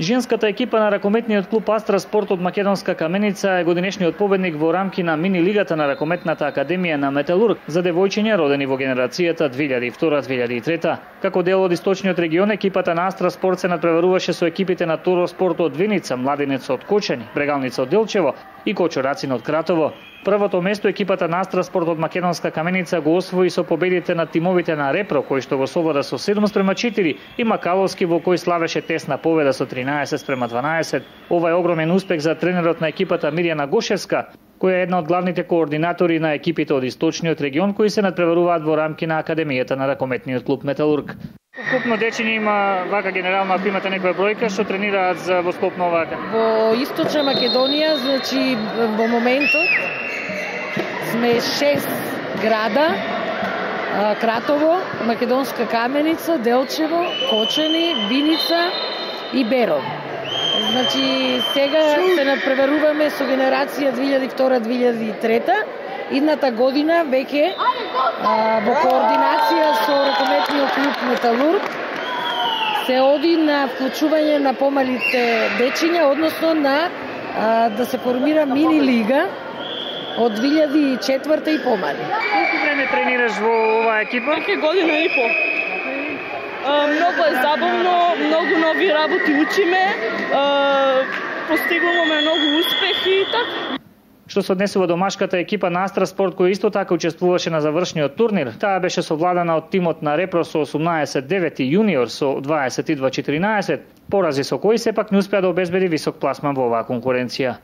Женската екипа на ракометниот клуб Астра Спорт од Македонска Каменица е годинешниот победник во рамки на мини лигата на ракометната академија на Металург за девојчиња родени во генерацијата 2002-2003. Како дел од источниот регион, екипата на Астра Спорт се надпреваруваше со екипите на Торо Спорт од Виница, Младенец од Кочани, Брегалница од Делчево и Кочорацин од Кратово. Првото место екипата на Астра Спорт од Македонска Каменица го освои со победите на тимовите на Репро, кои што го совлада со 7 спрема 4 и Макаловски во кој славеше тесна победа со 13 спрема 12. Ова е огромен успех за тренерот на екипата Мирјана Гошевска, која е една од главните координатори на екипите од источниот регион кои се надпреваруваат во рамки на Академијата на ракометниот клуб Металург. Купно дечиња има вака генерално ако имате некоја бројка што тренираат за во склоп на овака. Во Источна Македонија, значи во моментот сме шест града, Кратово, Македонска Каменица, Делчево, Кочени, Виница и Беров. Значи, сега се надпреваруваме со генерација 2002-2003 Идната година веќе во координација со ракометниот клуб Металург се оди на вклучување на помалите дечиња, односно на а, да се формира мини лига од 2004 и помали. Колку време тренираш во оваа екипа? Веќе година и по. Многу е забавно, нови работи учиме, постигуваме многу успехи и така. Што се однесува до машката екипа на Астра Спорт која исто така учествуваше на завршниот турнир, таа беше совладана од тимот на Репро со 18-9 и јуниор со 22-14, порази со кои сепак не успеа да обезбеди висок пласман во оваа конкуренција.